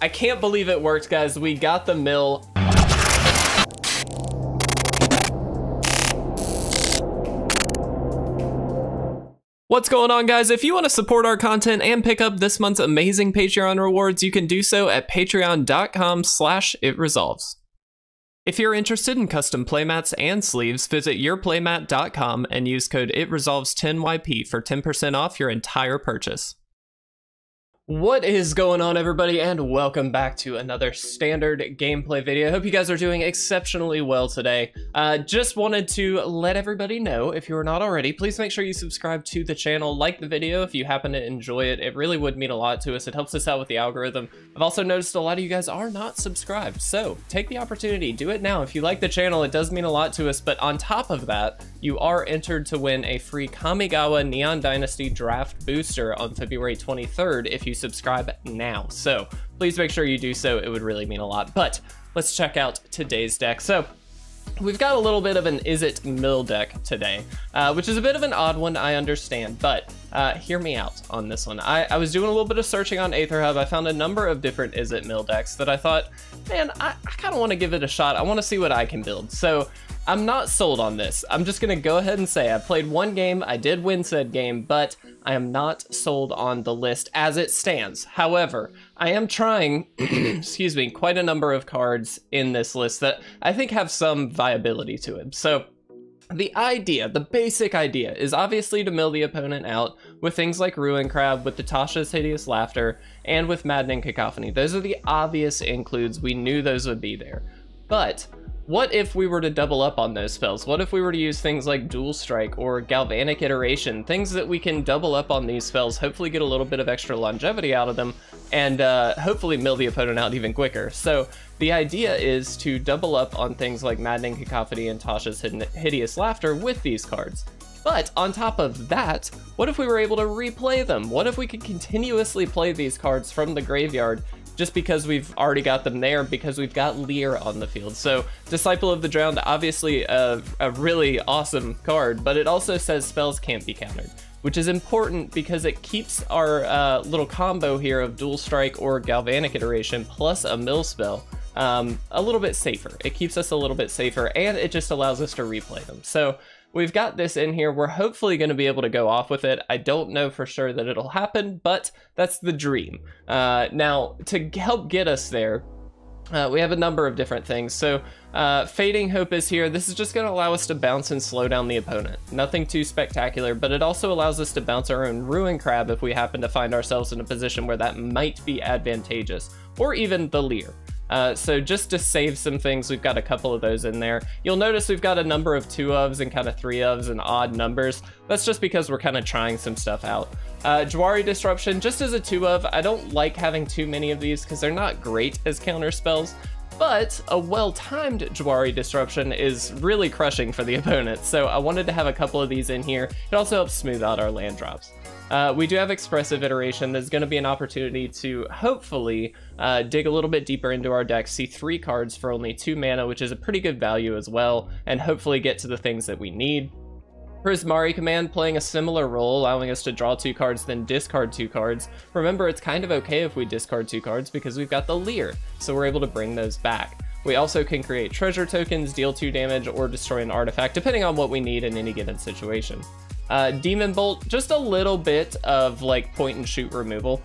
I can't believe it worked, guys. We got the mill. What's going on guys? If you want to support our content and pick up this month's amazing Patreon rewards, you can do so at patreon.com slash itresolves. If you're interested in custom playmats and sleeves, visit yourplaymat.com and use code ITRESOLVES10YP for 10% off your entire purchase. What is going on everybody and welcome back to another standard gameplay video. I hope you guys are doing exceptionally well today. Uh, just wanted to let everybody know, if you are not already, please make sure you subscribe to the channel, like the video if you happen to enjoy it. It really would mean a lot to us. It helps us out with the algorithm. I've also noticed a lot of you guys are not subscribed, so take the opportunity, do it now. If you like the channel, it does mean a lot to us, but on top of that, you are entered to win a free Kamigawa Neon Dynasty Draft Booster on February 23rd if you subscribe now. So please make sure you do so. It would really mean a lot. But let's check out today's deck. So We've got a little bit of an Izzet Mill deck today, uh, which is a bit of an odd one, I understand, but uh, hear me out on this one. I, I, was doing a little bit of searching on AetherHub. I found a number of different Izzet Mill decks that I thought, man, I, I kind of want to give it a shot. I want to see what I can build. So I'm not sold on this. I'm just gonna go ahead and say I played one game, I did win said game, but I am not sold on the list as it stands. However, I am trying, excuse me, quite a number of cards in this list that I think have some viability to it. So the idea, the basic idea, is obviously to mill the opponent out with things like Ruin Crab, with the Tasha's Hideous Laughter, and with Maddening Cacophony. Those are the obvious includes. We knew those would be there. But what if we were to double up on those spells? What if we were to use things like Dual Strike or Galvanic Iteration, things that we can double up on these spells, hopefully get a little bit of extra longevity out of them, and uh, hopefully mill the opponent out even quicker. So the idea is to double up on things like Maddening Cacophony and Tasha's Hideous Laughter with these cards. But on top of that, what if we were able to replay them? What if we could continuously play these cards from the graveyard just because we've already got them there because we've got Lier on the field. So Disciple of the Drowned, obviously a, a really awesome card, but it also says spells can't be countered which is important because it keeps our uh, little combo here of Dual Strike or Galvanic Iteration plus a Mill spell um, a little bit safer. It keeps us a little bit safer, and it just allows us to replay them. So we've got this in here. We're hopefully going to be able to go off with it. I don't know for sure that it'll happen, but that's the dream. Uh, now, to help get us there, uh, we have a number of different things. So, uh, Fading Hope is here. This is just going to allow us to bounce and slow down the opponent. Nothing too spectacular, but it also allows us to bounce our own Ruin Crab if we happen to find ourselves in a position where that might be advantageous, or even the Lier. Uh, so just to save some things, we've got a couple of those in there. You'll notice we've got a number of two ofs and kind of three ofs and odd numbers. That's just because we're kind of trying some stuff out. Uh, Jwari Disruption, just as a two of, I don't like having too many of these because they're not great as counter spells, but a well-timed Jwari Disruption is really crushing for the opponent, so I wanted to have a couple of these in here. It also helps smooth out our land drops. Uh, we do have Expressive Iteration. There's going to be an opportunity to hopefully uh, dig a little bit deeper into our deck, see three cards for only two mana, which is a pretty good value as well, and hopefully get to the things that we need. Prismari Command playing a similar role, allowing us to draw two cards, then discard two cards. Remember, it's kind of okay if we discard two cards because we've got the Lier, so we're able to bring those back. We also can create treasure tokens, deal 2 damage, or destroy an artifact, depending on what we need in any given situation. Uh, Demon Bolt, just a little bit of like point and shoot removal.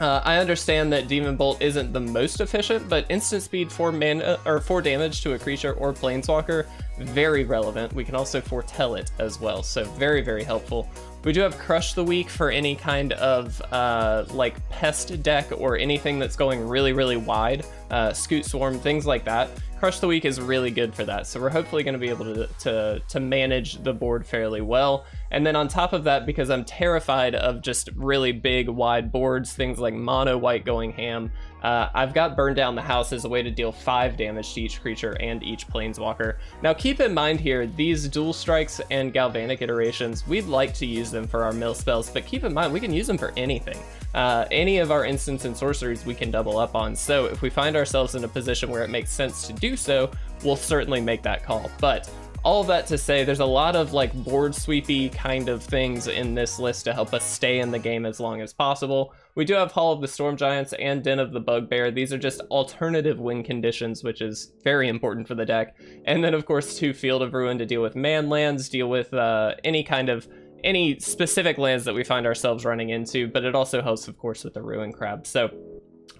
Uh, I understand that Demon Bolt isn't the most efficient, but instant speed for mana or for damage to a creature or planeswalker, very relevant. We can also foretell it as well, so very very helpful. We do have Crush the Weak for any kind of uh, like pest deck or anything that's going really really wide, uh, Scute Swarm, things like that. Crush the Weak is really good for that, so we're hopefully going to be able to, to, to manage the board fairly well. And then on top of that, because I'm terrified of just really big, wide boards, things like mono white going ham, uh, I've got Burn Down the House as a way to deal 5 damage to each creature and each planeswalker. Now keep in mind here, these dual strikes and galvanic iterations, we'd like to use them for our mill spells, but keep in mind we can use them for anything. Uh, any of our instants and sorceries we can double up on, so if we find ourselves in a position where it makes sense to do so, we'll certainly make that call. But all that to say, there's a lot of like board sweepy kind of things in this list to help us stay in the game as long as possible. We do have Hall of the Storm Giants and Den of the Bugbear. These are just alternative win conditions, which is very important for the deck. And then, of course, two Field of Ruin to deal with man lands, deal with uh, any kind of any specific lands that we find ourselves running into, but it also helps, of course, with the Ruin Crab. So,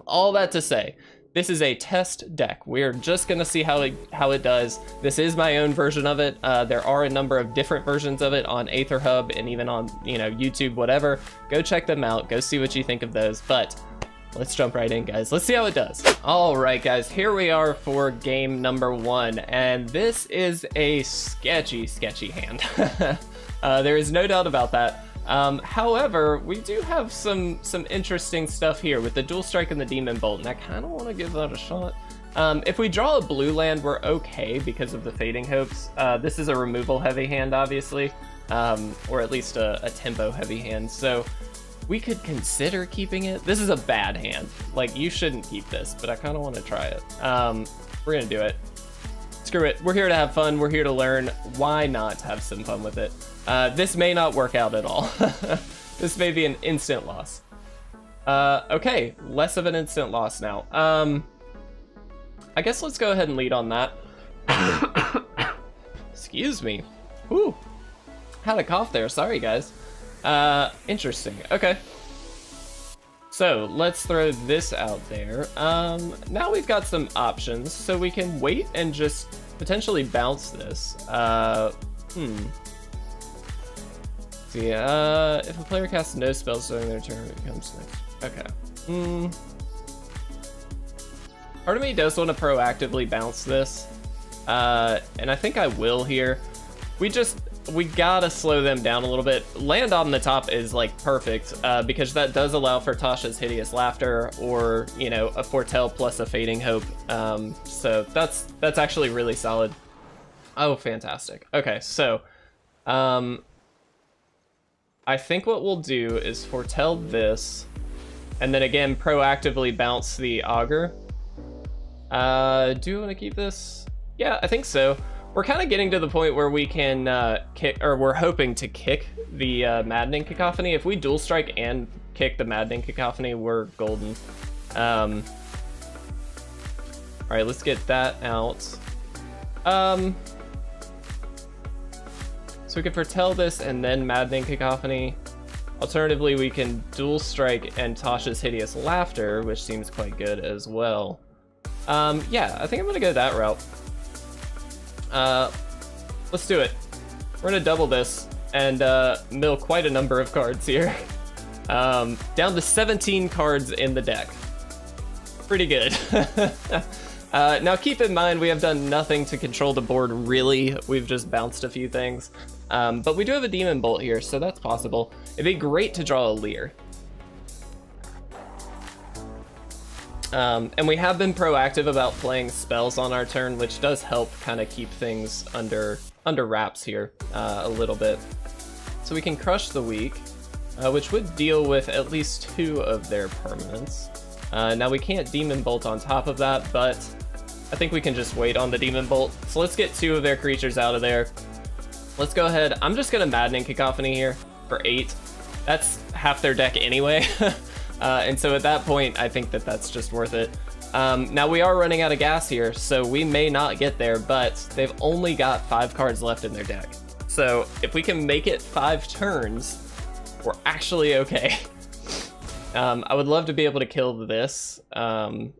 all that to say, this is a test deck. We're just gonna see how it how it does. This is my own version of it. Uh, there are a number of different versions of it on Aether Hub and even on you know YouTube, whatever. Go check them out. Go see what you think of those. But let's jump right in, guys. Let's see how it does. All right, guys. Here we are for game number one, and this is a sketchy, sketchy hand. uh, there is no doubt about that. Um, however, we do have some some interesting stuff here with the dual strike and the demon bolt, and I kind of want to give that a shot. Um, if we draw a blue land, we're okay because of the fading hopes. Uh, this is a removal heavy hand, obviously, um, or at least a, a tempo heavy hand. So we could consider keeping it. This is a bad hand. Like you shouldn't keep this, but I kind of want to try it. Um, we're gonna do it. Screw it. We're here to have fun. We're here to learn. Why not have some fun with it? Uh, this may not work out at all. this may be an instant loss. Uh, okay, less of an instant loss now. Um, I guess let's go ahead and lead on that. Excuse me. Ooh, had a cough there. Sorry, guys. Uh, interesting. Okay. So let's throw this out there. Um, now we've got some options, so we can wait and just potentially bounce this. Uh, hmm. See, uh, if a player casts no spells during their turn, it becomes next. Okay. Hmm. Part of me does want to proactively bounce this, uh, and I think I will here. We just, we gotta slow them down a little bit. Land on the top is like perfect, uh, because that does allow for Tasha's Hideous Laughter, or, you know, a Foretell plus a Fading Hope. Um, so that's, that's actually really solid. Oh, fantastic. Okay, so, um, I think what we'll do is foretell this, and then again, proactively bounce the augur. Uh, do you want to keep this? Yeah, I think so. We're kind of getting to the point where we can uh, kick, or we're hoping to kick the uh, Maddening Cacophony. If we dual strike and kick the Maddening Cacophony, we're golden. Um, all right, let's get that out. Um, so we can foretell this and then Maddening Cacophony. Alternatively, we can dual strike and Tasha's Hideous Laughter, which seems quite good as well. Um, yeah, I think I'm gonna go that route. Uh, let's do it. We're gonna double this and uh, mill quite a number of cards here. Um, down to 17 cards in the deck. Pretty good. uh, now keep in mind, we have done nothing to control the board really. We've just bounced a few things. Um, but we do have a Demon Bolt here, so that's possible. It'd be great to draw a Lier. Um, and we have been proactive about playing spells on our turn, which does help kind of keep things under under wraps here uh, a little bit. So we can crush the weak, uh, which would deal with at least two of their permanents. Uh, now we can't Demon Bolt on top of that, but I think we can just wait on the Demon Bolt. So let's get two of their creatures out of there. Let's go ahead. I'm just going to Maddening Cacophony here for 8. That's half their deck anyway. uh, and so at that point, I think that that's just worth it. Um, now we are running out of gas here, so we may not get there, but they've only got 5 cards left in their deck. So if we can make it 5 turns, we're actually okay. Um, I would love to be able to kill this. Um,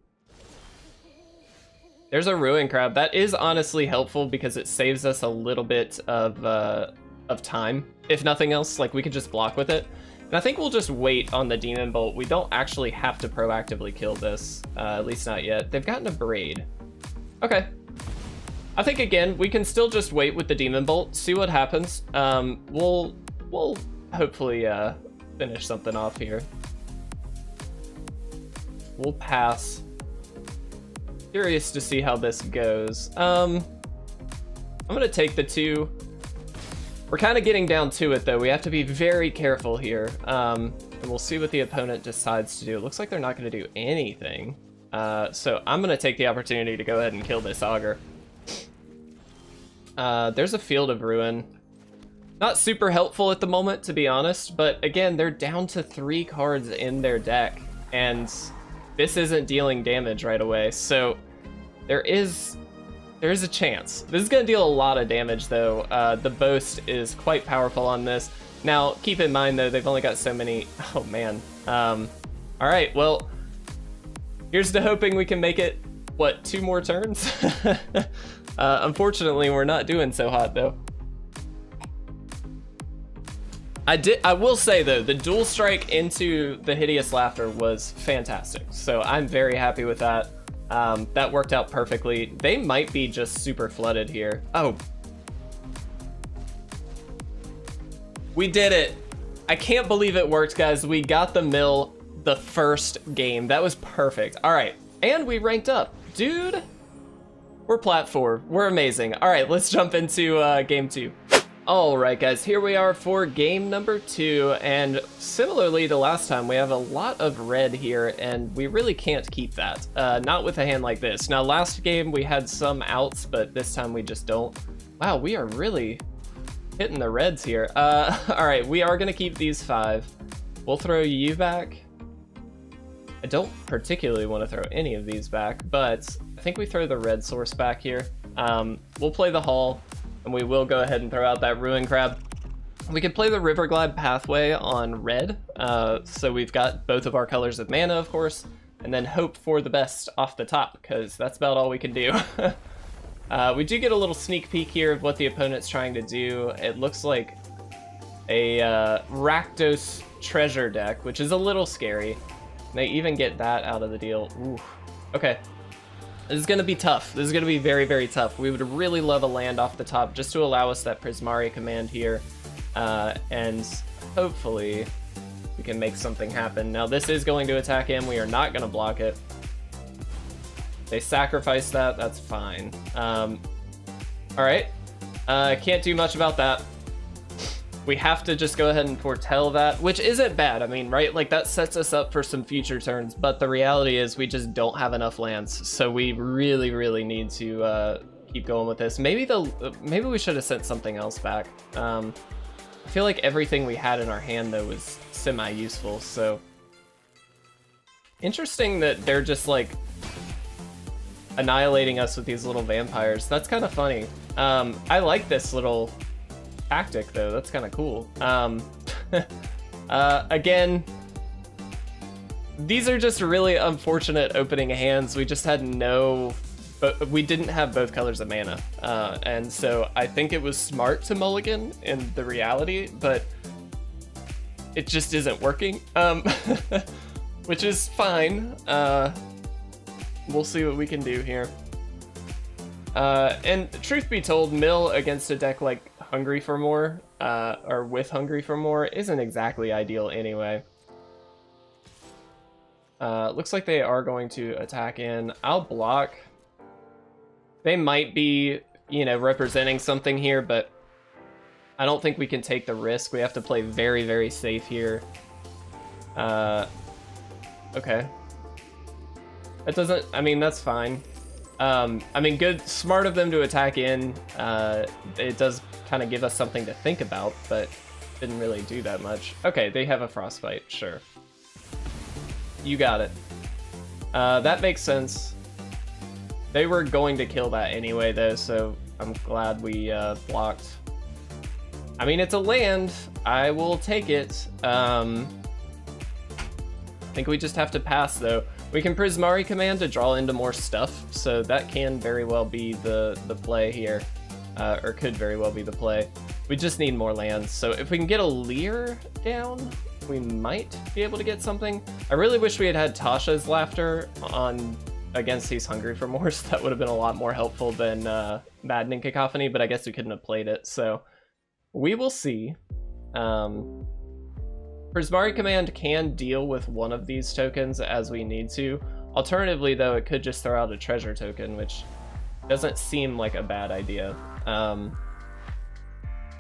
there's a Ruin Crab. That is honestly helpful because it saves us a little bit of, uh, of time. If nothing else, like we could just block with it. And I think we'll just wait on the Demon Bolt. We don't actually have to proactively kill this, uh, at least not yet. They've gotten a Braid. Okay. I think, again, we can still just wait with the Demon Bolt, see what happens. Um, we'll, we'll hopefully uh, finish something off here. We'll pass Curious to see how this goes. Um, I'm gonna take the two. We're kind of getting down to it though. We have to be very careful here. Um, and we'll see what the opponent decides to do. It looks like they're not gonna do anything. Uh, so I'm gonna take the opportunity to go ahead and kill this augur. Uh, there's a Field of Ruin. Not super helpful at the moment, to be honest, but again, they're down to three cards in their deck, and this isn't dealing damage right away, so there is there is a chance. This is going to deal a lot of damage, though. Uh, the Boast is quite powerful on this. Now, keep in mind, though, they've only got so many... Oh, man. Um, all right, well, here's to hoping we can make it, what, two more turns? uh, unfortunately, we're not doing so hot, though. I did. I will say though, the dual strike into the hideous laughter was fantastic. So I'm very happy with that. Um, that worked out perfectly. They might be just super flooded here. Oh. We did it. I can't believe it worked, guys. We got the mill the first game. That was perfect. All right. And we ranked up. Dude, we're platform. We're amazing. All right, let's jump into uh, game two. Alright guys, here we are for game number two, and similarly to last time, we have a lot of red here, and we really can't keep that. Uh, not with a hand like this. Now last game we had some outs, but this time we just don't. Wow, we are really hitting the reds here. Uh, Alright, we are gonna keep these five. We'll throw you back. I don't particularly want to throw any of these back, but I think we throw the red source back here. Um, we'll play the Hall and we will go ahead and throw out that Ruin Crab. We could play the Riverglide Pathway on red, uh, so we've got both of our colors of mana, of course, and then hope for the best off the top, because that's about all we can do. uh, we do get a little sneak peek here of what the opponent's trying to do. It looks like a uh, Rakdos treasure deck, which is a little scary. They even get that out of the deal. Ooh. Okay, this is to be tough. This is to be very, very tough. We would really love a land off the top just to allow us that Prismari command here. Uh, and hopefully we can make something happen. Now this is going to attack him. We are not to block it. They sacrifice that. That's fine. Um, all right. Uh, can't do much about that we have to just go ahead and foretell that, which isn't bad. I mean, right? Like that sets us up for some future turns, but the reality is we just don't have enough lands. So we really, really need to uh, keep going with this. Maybe the maybe we should have sent something else back. Um, I feel like everything we had in our hand though was semi-useful. So interesting that they're just like annihilating us with these little vampires. That's kind of funny. Um, I like this little tactic, though. That's kind of cool. Um, uh, again, these are just really unfortunate opening hands. We just had no... But we didn't have both colors of mana. Uh, and so I think it was smart to mulligan in the reality, but it just isn't working. Um, which is fine. Uh, we'll see what we can do here. Uh, and truth be told, mill against a deck like hungry for more, uh, or with hungry for more, isn't exactly ideal anyway. Uh, looks like they are going to attack in. I'll block. They might be, you know, representing something here, but I don't think we can take the risk. We have to play very, very safe here. Uh, okay. That doesn't, I mean, that's fine. Um, I mean, good, smart of them to attack in. Uh, it does kind of give us something to think about, but didn't really do that much. Okay, they have a frostbite, sure. You got it. Uh, that makes sense. They were going to kill that anyway, though, so I'm glad we uh, blocked. I mean, it's a land. I will take it. Um, I think we just have to pass, though. We can Prismari command to draw into more stuff, so that can very well be the, the play here. Uh, or could very well be the play. We just need more lands, so if we can get a Lier down, we might be able to get something. I really wish we had had Tasha's Laughter on against He's Hungry for More, so that would have been a lot more helpful than uh, Maddening Cacophony, but I guess we couldn't have played it, so we will see. Um, Prismari Command can deal with one of these tokens as we need to. Alternatively, though, it could just throw out a treasure token, which doesn't seem like a bad idea. Um,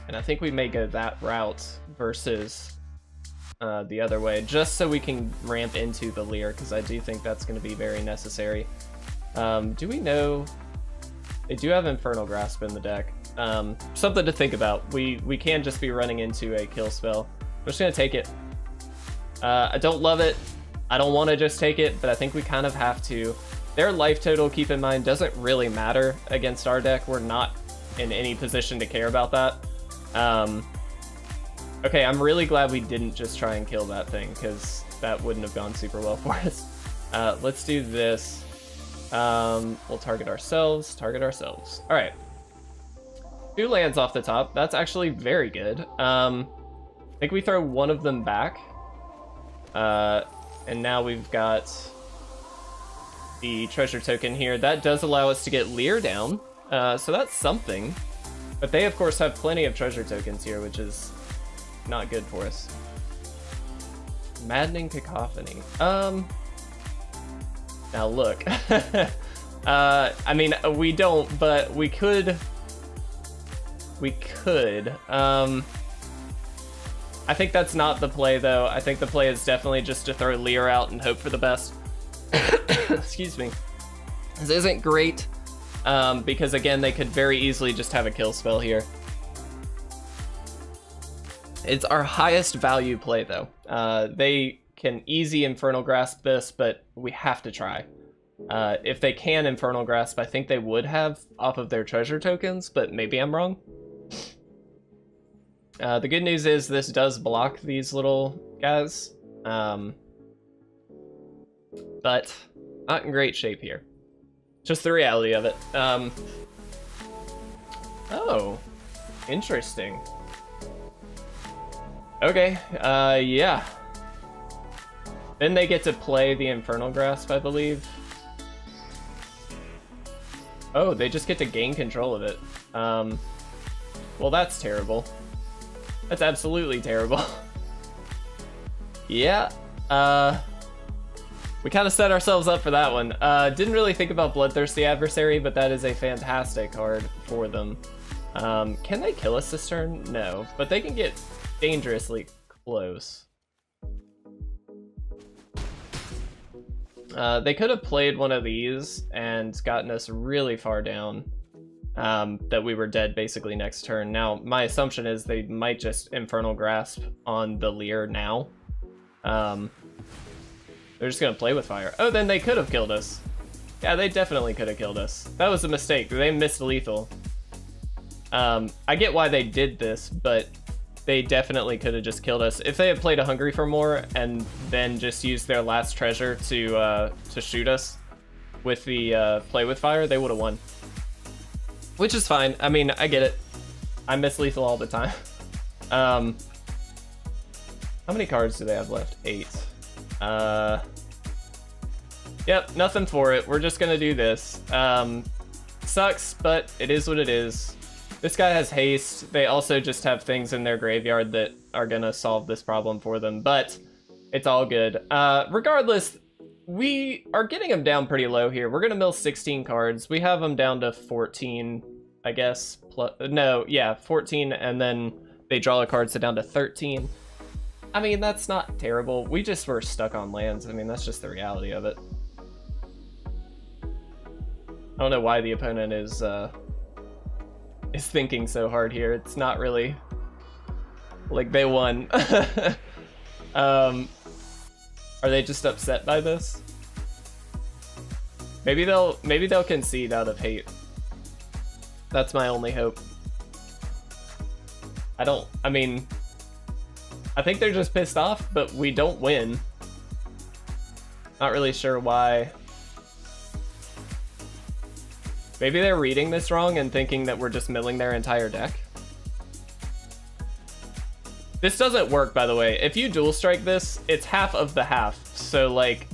and I think we may go that route versus uh, the other way, just so we can ramp into the Lier, because I do think that's going to be very necessary. Um, do we know... They do have Infernal Grasp in the deck. Um, something to think about. We we can just be running into a kill spell. I'm just gonna take it. Uh, I don't love it. I don't want to just take it, but I think we kind of have to. Their life total, keep in mind, doesn't really matter against our deck. We're not in any position to care about that. Um, okay, I'm really glad we didn't just try and kill that thing, because that wouldn't have gone super well for us. Uh, let's do this. Um, we'll target ourselves, target ourselves. All right. Two lands off the top. That's actually very good. Um, I think we throw one of them back. Uh, and now we've got the treasure token here. That does allow us to get Lier down. Uh, so that's something. But they, of course, have plenty of treasure tokens here, which is not good for us. Maddening Cacophony. Um, now look. uh, I mean, we don't, but we could... We could. Um, I think that's not the play, though. I think the play is definitely just to throw Lier out and hope for the best. Excuse me. This isn't great, um, because again, they could very easily just have a kill spell here. It's our highest value play, though. Uh, they can easy Infernal Grasp this, but we have to try. Uh, if they can Infernal Grasp, I think they would have off of their treasure tokens, but maybe I'm wrong. Uh, the good news is this does block these little guys, um, but not in great shape here. Just the reality of it. Um, oh, interesting. Okay, uh, yeah. Then they get to play the Infernal Grasp, I believe. Oh, they just get to gain control of it. Um, well, that's terrible. That's absolutely terrible. yeah, uh, we kind of set ourselves up for that one. Uh, didn't really think about Bloodthirsty Adversary, but that is a fantastic card for them. Um, can they kill us this turn? No, but they can get dangerously close. Uh, they could have played one of these and gotten us really far down um, that we were dead basically next turn. Now, my assumption is they might just Infernal Grasp on the Lier now. Um, they're just to play with fire. Oh, then they could have killed us. Yeah, they definitely could have killed us. That was a mistake. They missed lethal. Um, I get why they did this, but they definitely could have just killed us. If they had played a Hungry for More and then just used their last treasure to uh, to shoot us with the uh, play with fire, they would have won. Which is fine. I mean, I get it. I miss lethal all the time. um, how many cards do they have left? Eight. Uh, yep, nothing for it. We're just gonna do this. Um, sucks, but it is what it is. This guy has haste. They also just have things in their graveyard that are gonna solve this problem for them, but it's all good. Uh, regardless, we are getting them down pretty low here. We're gonna mill 16 cards. We have them down to 14, I guess. Plus, no, yeah, 14, and then they draw the cards so down to 13. I mean, that's not terrible. We just were stuck on lands. I mean, that's just the reality of it. I don't know why the opponent is uh, is thinking so hard here. It's not really like they won. um, are they just upset by this? Maybe they'll maybe they'll concede out of hate. That's my only hope. I don't I mean I think they're just pissed off, but we don't win. Not really sure why Maybe they're reading this wrong and thinking that we're just milling their entire deck. This doesn't work, by the way. If you dual strike this, it's half of the half. So, like,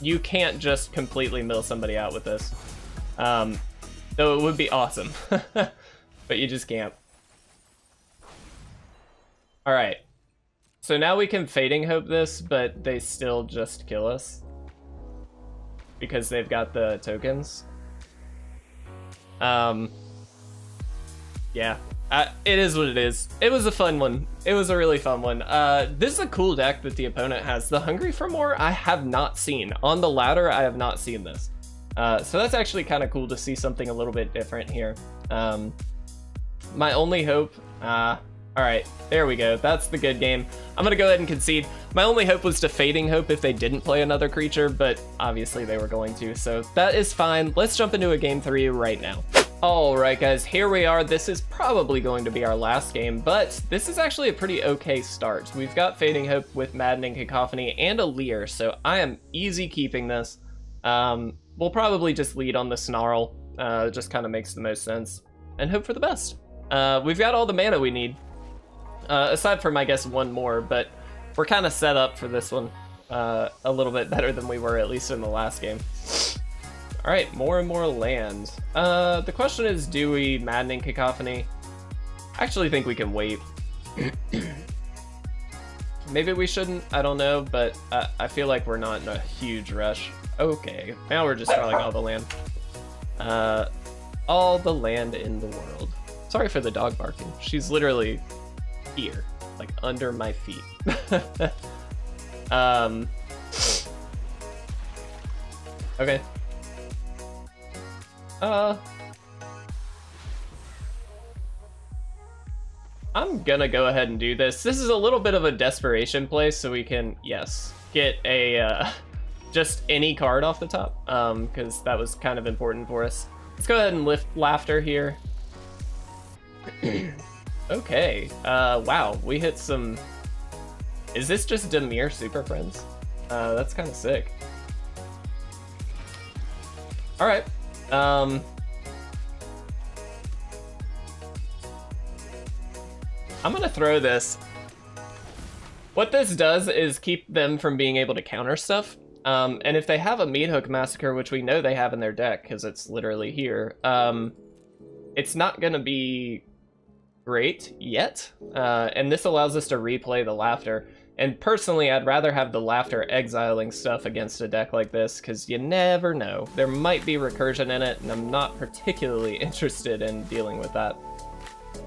you can't just completely mill somebody out with this. Um, though it would be awesome. but you just can't. Alright. So now we can Fading Hope this, but they still just kill us. Because they've got the tokens. Um, yeah, uh, it is what it is. It was a fun one. It was a really fun one. Uh, this is a cool deck that the opponent has. The Hungry for More, I have not seen. On the ladder, I have not seen this. Uh, so that's actually kind of cool to see something a little bit different here. Um, my only hope. All right, there we go. That's the good game. I'm gonna go ahead and concede. My only hope was to Fading Hope if they didn't play another creature, but obviously they were going to, so that is fine. Let's jump into a game three right now. All right, guys, here we are. This is probably going to be our last game, but this is actually a pretty okay start. We've got Fading Hope with Maddening Cacophony and a Lier, so I am easy keeping this. Um, we'll probably just lead on the Snarl. Uh, just kind of makes the most sense. And hope for the best. Uh, we've got all the mana we need. Uh, aside from, I guess, one more, but we're kind of set up for this one uh, a little bit better than we were, at least in the last game. All right, more and more land. Uh, the question is, do we Maddening Cacophony? I actually think we can wait. Maybe we shouldn't, I don't know, but uh, I feel like we're not in a huge rush. Okay, now we're just drawing all the land. Uh, all the land in the world. Sorry for the dog barking. She's literally here, like under my feet. um. Okay. Uh. I'm gonna go ahead and do this. This is a little bit of a desperation play, so we can, yes, get a, uh, just any card off the top, um, because that was kind of important for us. Let's go ahead and lift Laughter here. Okay. Uh, wow, we hit some... Is this just Dimir Super Friends? Uh, that's kind of sick. Alright. Um... I'm gonna throw this. What this does is keep them from being able to counter stuff. Um, and if they have a Meathook Massacre, which we know they have in their deck, because it's literally here, um, it's not gonna be great yet, uh, and this allows us to replay the laughter. And personally, I'd rather have the laughter exiling stuff against a deck like this, because you never know. There might be recursion in it, and I'm not particularly interested in dealing with that.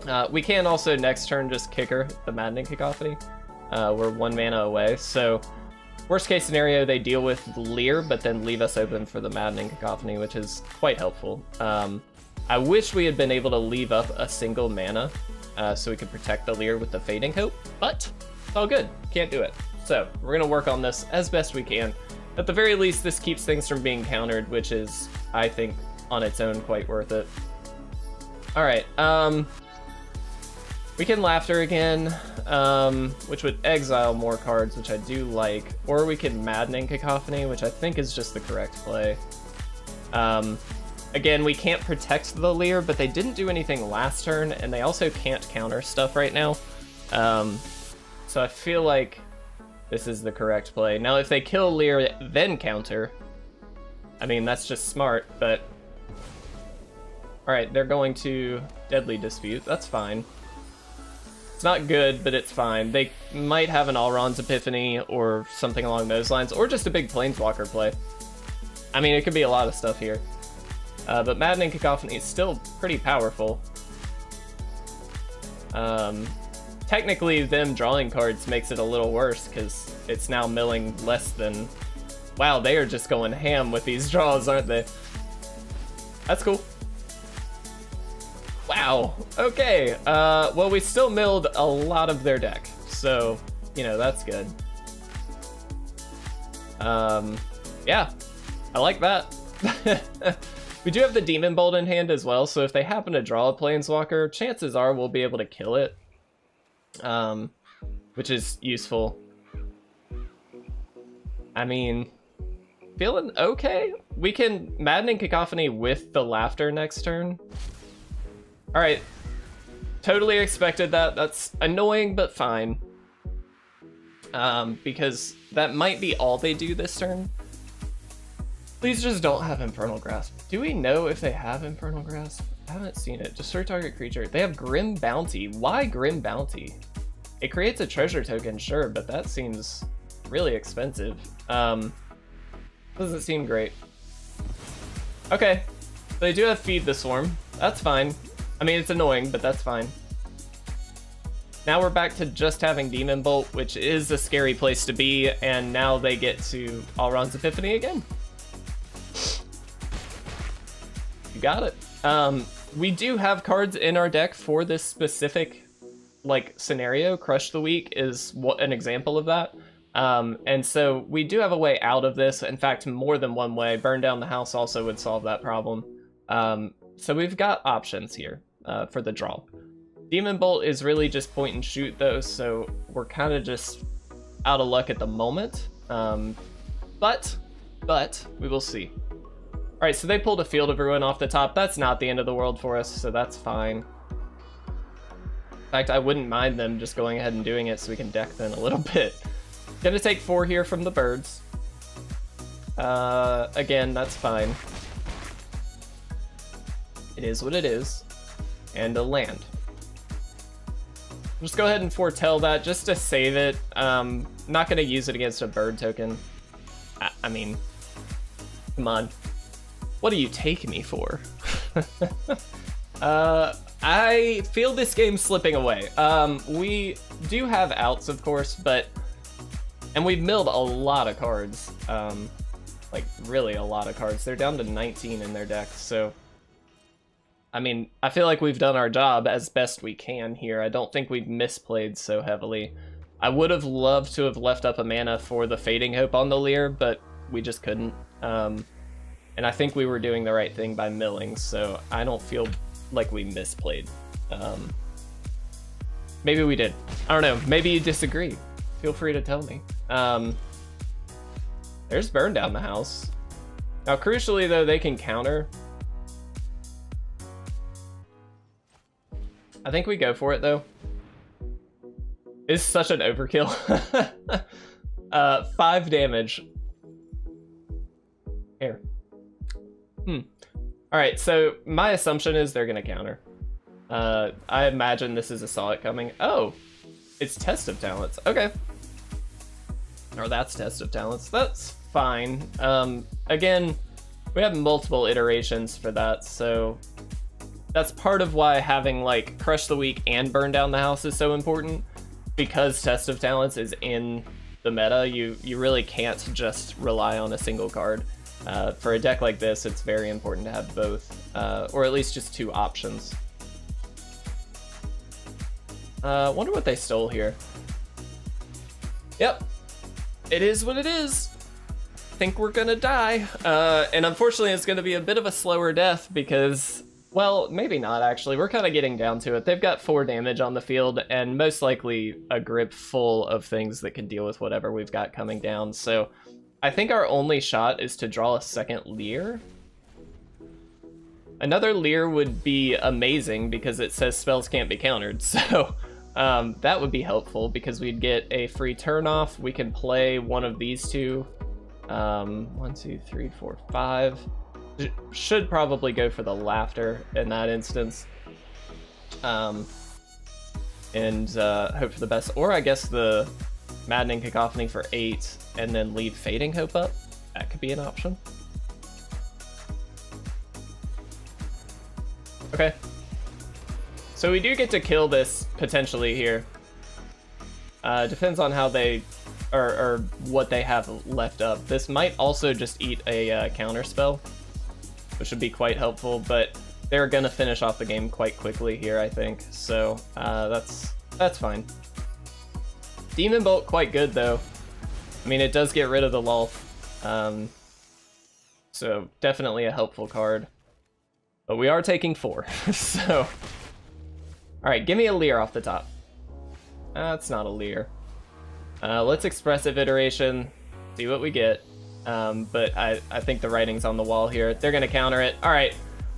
Uh, we can also next turn just kicker the Maddening Cacophony. Uh, we're one mana away, so worst case scenario, they deal with Lier, but then leave us open for the Maddening Cacophony, which is quite helpful. Um, I wish we had been able to leave up a single mana uh, so we could protect the Lier with the Fading Hope, but it's all good. Can't do it. So we're going to work on this as best we can. At the very least, this keeps things from being countered, which is, I think, on its own quite worth it. All right, um, we can Laughter again, um, which would exile more cards, which I do like, or we can Maddening Cacophony, which I think is just the correct play. Um, Again, we can't protect the Lier, but they didn't do anything last turn, and they also can't counter stuff right now. Um, so I feel like this is the correct play. Now, if they kill Lier, then counter, I mean, that's just smart, but... Alright, they're going to Deadly Dispute. That's fine. It's not good, but it's fine. They might have an Alrund's Epiphany or something along those lines, or just a big Planeswalker play. I mean, it could be a lot of stuff here. Uh, but Maddening Cacophony is still pretty powerful. Um, technically, them drawing cards makes it a little worse because it's now milling less than... Wow, they are just going ham with these draws, aren't they? That's cool. Wow, okay. Uh, well, we still milled a lot of their deck, so, you know, that's good. Um, yeah, I like that. We do have the Demon Bolt in hand as well, so if they happen to draw a Planeswalker, chances are we'll be able to kill it. Um, which is useful. I mean, feeling okay? We can Maddening Cacophony with the Laughter next turn. Alright, totally expected that. That's annoying, but fine. Um, because that might be all they do this turn. Please just don't have Infernal Grasp. Do we know if they have Infernal Grasp? I haven't seen it. Destroy target creature. They have Grim Bounty. Why Grim Bounty? It creates a treasure token, sure, but that seems really expensive. Um, doesn't seem great. Okay, they do have Feed the Swarm. That's fine. I mean, it's annoying, but that's fine. Now we're back to just having Demon Bolt, which is a scary place to be, and now they get to Alrund's Epiphany again. Got it. Um, we do have cards in our deck for this specific like scenario. Crush the Weak is what an example of that. Um, and so we do have a way out of this. In fact, more than one way. Burn down the house also would solve that problem. Um, so we've got options here uh, for the draw. Demon Bolt is really just point and shoot though, so we're kind of just out of luck at the moment. Um, but, but, we will see. All right, so they pulled a Field of Ruin off the top. That's not the end of the world for us, so that's fine. In fact, I wouldn't mind them just going ahead and doing it so we can deck them a little bit. Gonna take four here from the birds. Uh, again, that's fine. It is what it is. And a land. Just go ahead and foretell that just to save it. Um, not gonna use it against a bird token. I, I mean, come on. What do you take me for? uh, I feel this game slipping away. Um, we do have outs, of course, but... And we've milled a lot of cards. Um, like, really a lot of cards. They're down to 19 in their deck, so... I mean, I feel like we've done our job as best we can here. I don't think we've misplayed so heavily. I would have loved to have left up a mana for the Fading Hope on the Lier, but we just couldn't. Um, and I think we were doing the right thing by milling, so I don't feel like we misplayed. Um, maybe we did. I don't know. Maybe you disagree. Feel free to tell me. Um, there's Burn Down the House. Now, crucially, though, they can counter. I think we go for it, though. It's such an overkill. uh, five damage. Here. Hmm. All right, so my assumption is they're gonna counter. Uh, I imagine this is a it coming. Oh, it's test of talents. Okay. Or that's test of talents. That's fine. Um, again, we have multiple iterations for that, so that's part of why having like crush the weak and burn down the house is so important because test of talents is in the meta. You you really can't just rely on a single card. Uh, for a deck like this, it's very important to have both, uh, or at least just two options. Uh, wonder what they stole here. Yep, it is what it is. Think we're gonna die, uh, and unfortunately, it's gonna be a bit of a slower death because, well, maybe not actually. We're kind of getting down to it. They've got four damage on the field, and most likely a grip full of things that can deal with whatever we've got coming down. So. I think our only shot is to draw a second Lier. Another Lier would be amazing because it says spells can't be countered, so um, that would be helpful because we'd get a free turn off. We can play one of these two. Um, one, two, three, four, five. Should probably go for the laughter in that instance. Um, and uh, hope for the best. Or I guess the Maddening Cacophony for 8, and then leave Fading Hope up. That could be an option. Okay. So we do get to kill this, potentially, here. Uh, depends on how they, or, or what they have left up. This might also just eat a uh, counter spell, which would be quite helpful, but they're gonna finish off the game quite quickly here, I think. So uh, that's that's fine. Demon Bolt quite good though. I mean, it does get rid of the Lolth. Um, so definitely a helpful card. But we are taking four, so. All right, give me a Lier off the top. That's not a Lier. Uh, let's Expressive Iteration, see what we get. Um, but I, I think the writing's on the wall here. They're gonna counter it. All right,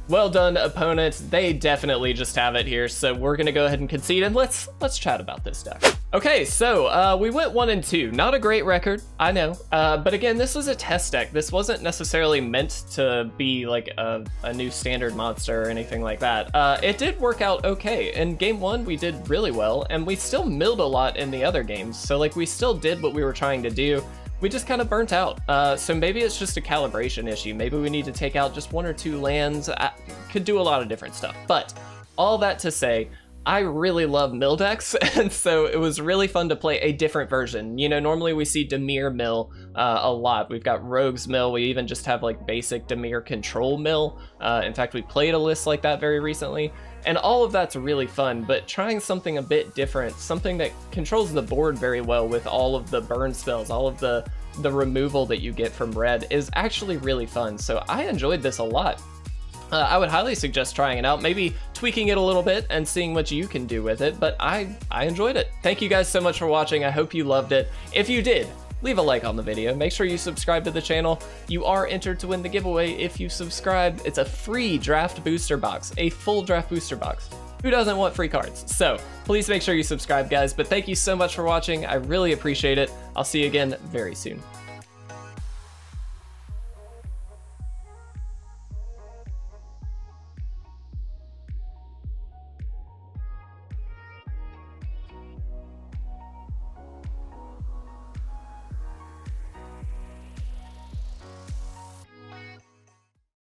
well done, opponent. They definitely just have it here, so we're gonna go ahead and concede, and let's let's chat about this deck. Okay, so uh, we went one and two. Not a great record, I know. Uh, but again, this was a test deck. This wasn't necessarily meant to be like a, a new standard monster or anything like that. Uh, it did work out okay. In game one, we did really well, and we still milled a lot in the other games. So like we still did what we were trying to do we just kind of burnt out. Uh, so maybe it's just a calibration issue. Maybe we need to take out just one or two lands. I could do a lot of different stuff. But all that to say, I really love mill decks, and so it was really fun to play a different version. You know, normally we see Dimir mill uh, a lot. We've got Rogue's mill. We even just have like basic Dimir control mill. Uh, in fact, we played a list like that very recently, and all of that's really fun. But trying something a bit different, something that controls the board very well with all of the burn spells, all of the the removal that you get from red is actually really fun. So I enjoyed this a lot. Uh, I would highly suggest trying it out, maybe tweaking it a little bit and seeing what you can do with it, but I, I enjoyed it. Thank you guys so much for watching. I hope you loved it. If you did, leave a like on the video. Make sure you subscribe to the channel. You are entered to win the giveaway if you subscribe. It's a free draft booster box, a full draft booster box. Who doesn't want free cards? So please make sure you subscribe, guys. But thank you so much for watching. I really appreciate it. I'll see you again very soon.